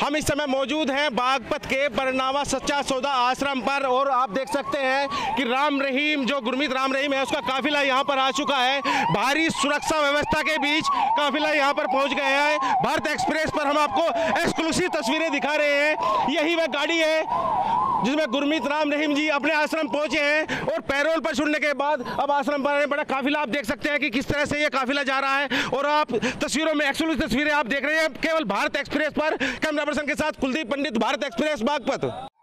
हम इस समय मौजूद हैं बागपत के बरनावा सच्चा सौदा आश्रम पर और आप देख सकते हैं कि राम रहीम, जो गुरमीत राम रहीम है, उसका काफिला यहाँ पर आ चुका है। भारी सुरक्षा व्यवस्था के बीच काफिला यहाँ पर पहुँच गए हैं। भारत एक्सप्रेस पर हम आपको एक्सक्लूसिव तस्वीरें दिखा रहे हैं। यही वह गाड़ी है जिसमें गुरमीत राम रहीम जी अपने आश्रम पहुँचे हैं और पैरोल पर छुड़ने के बाद अब आश्रम पर बड़ा काफिला आप देख सकते हैं कि किस तरह से ये काफिला जा रहा है। और आप तस्वीरों में एक्सक्लूसिव तस्वीरें आप देख रहे हैं, केवल भारत एक्सप्रेस पर, कैमरा पर्सन के साथ कुलदीप पंडित, भारत एक्सप्रेस, बागपत।